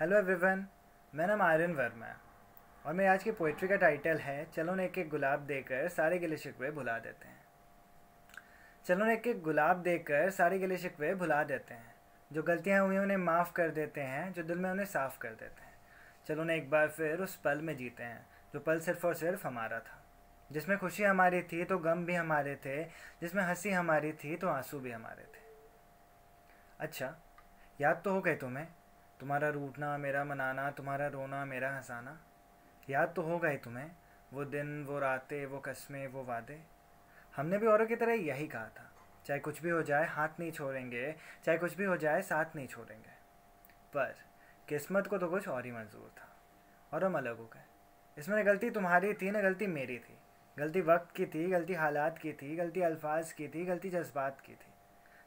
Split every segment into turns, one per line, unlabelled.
Hello everyone मेरा नाम आर्यन वर्मा और मेरी आज की पोइट्री का टाइटल है चलो ने एक एक गुलाब देकर सारे गिले शिकवे भुला देते हैं। चलो ने एक एक गुलाब देकर सारे गिले शिकवे भुला देते हैं। जो गलतियाँ हुई उन्हें माफ़ कर देते हैं, जो दिल में उन्हें साफ़ कर देते हैं। चलो ने एक बार फिर उस पल में जीते हैं, जो पल सिर्फ़ और सिर्फ़ हमारा था। जिसमें खुशी हमारी थी तो गम भी हमारे थे। जिसमें हँसी हमारी थी तो आँसू भी हमारे थे। अच्छा याद तो हो गए तुम्हें? तुम्हारा रूठना, मेरा मनाना, तुम्हारा रोना, मेरा हंसाना, याद तो होगा ही तुम्हें। वो दिन, वो रातें, वो कस्में वो वादे। हमने भी औरों की तरह यही कहा था। चाहे कुछ भी हो जाए, हाथ नहीं छोड़ेंगे। चाहे कुछ भी हो जाए, साथ नहीं छोड़ेंगे। पर किस्मत को तो कुछ और ही मंजूर था, और हम अलग हो गए। इसमें गलती तुम्हारी थी, ना गलती मेरी थी। गलती वक्त की थी, गलती हालात की थी, गलती अल्फाज की थी, गलती जज्बात की थी।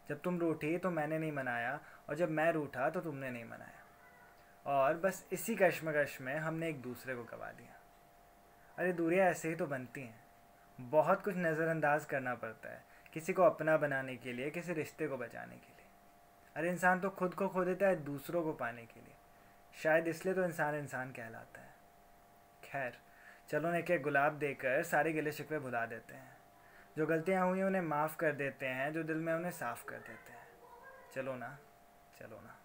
जब तुम रूठी तो मैंने नहीं मनाया, और जब मैं रूठा तो तुमने नहीं मनाया। और बस इसी कश्मकश में हमने एक दूसरे को गवा दिया। अरे दूरियाँ ऐसे ही तो बनती हैं। बहुत कुछ नज़रअंदाज करना पड़ता है, किसी को अपना बनाने के लिए, किसी रिश्ते को बचाने के लिए। अरे इंसान तो खुद को खो देता है दूसरों को पाने के लिए। शायद इसलिए तो इंसान इंसान कहलाता है। खैर, चलो ने के गुलाब देकर सारे गिले शिकवे भुला देते हैं। जो गलतियाँ हुई उन्हें माफ़ कर देते हैं, जो दिल में उन्हें साफ़ कर देते हैं। चलो ना चलो ना।